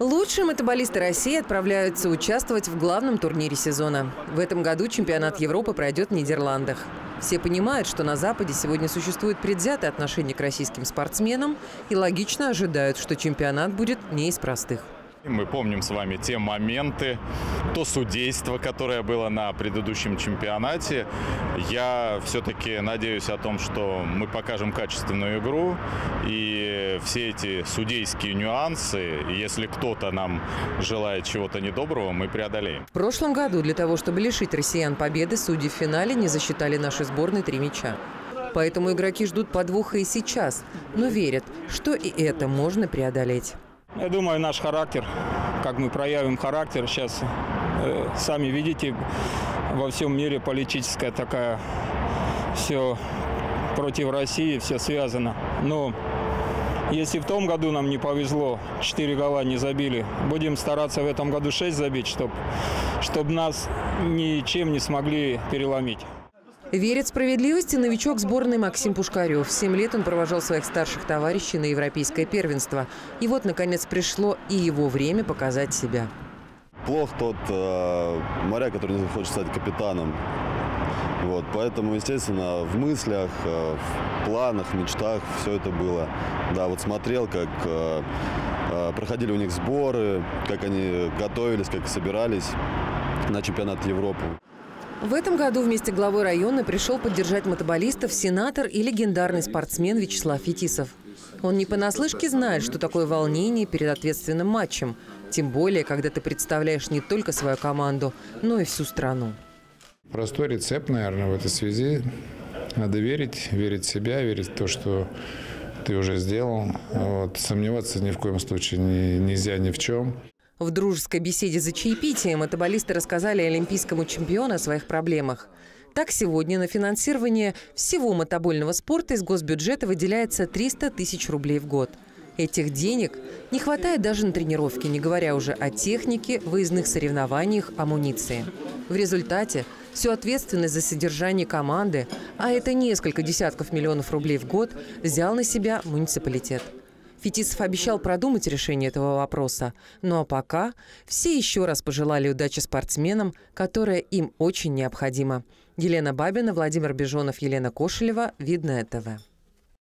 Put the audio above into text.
Лучшие мотоболисты России отправляются участвовать в главном турнире сезона. В этом году чемпионат Европы пройдет в Нидерландах. Все понимают, что на Западе сегодня существует предвзятое отношение к российским спортсменам и логично ожидают, что чемпионат будет не из простых. Мы помним с вами те моменты, то судейство, которое было на предыдущем чемпионате. Я все-таки надеюсь о том, что мы покажем качественную игру и все эти судейские нюансы, если кто-то нам желает чего-то недоброго, мы преодолеем. В прошлом году для того, чтобы лишить россиян победы, судьи в финале не засчитали нашей сборной три мяча. Поэтому игроки ждут подвоха и сейчас, но верят, что и это можно преодолеть. Я думаю, наш характер, как мы проявим характер, сейчас э, сами видите, во всем мире политическая такая, все против России, все связано. Но если в том году нам не повезло, 4 гола не забили, будем стараться в этом году 6 забить, чтобы чтоб нас ничем не смогли переломить. Верит справедливости новичок сборной Максим Пушкарев. Семь лет он провожал своих старших товарищей на европейское первенство. И вот, наконец, пришло и его время показать себя. Плох тот э, моряк, который не хочет стать капитаном. Вот, поэтому, естественно, в мыслях, э, в планах, мечтах все это было. Да, вот смотрел, как э, э, проходили у них сборы, как они готовились, как собирались на чемпионат Европы. В этом году вместе главой района пришел поддержать мотоболистов сенатор и легендарный спортсмен Вячеслав Фетисов. Он не понаслышке знает, что такое волнение перед ответственным матчем. Тем более, когда ты представляешь не только свою команду, но и всю страну. Простой рецепт, наверное, в этой связи. Надо верить, верить в себя, верить в то, что ты уже сделал. Вот. Сомневаться ни в коем случае нельзя ни в чем. В дружеской беседе за чаепитием мотоболисты рассказали олимпийскому чемпиону о своих проблемах. Так, сегодня на финансирование всего мотобольного спорта из госбюджета выделяется 300 тысяч рублей в год. Этих денег не хватает даже на тренировки, не говоря уже о технике, выездных соревнованиях, амуниции. В результате всю ответственность за содержание команды, а это несколько десятков миллионов рублей в год, взял на себя муниципалитет. Фетисов обещал продумать решение этого вопроса. Ну а пока все еще раз пожелали удачи спортсменам, которая им очень необходима. Елена Бабина, Владимир Бежонов, Елена Кошелева. Видное ТВ.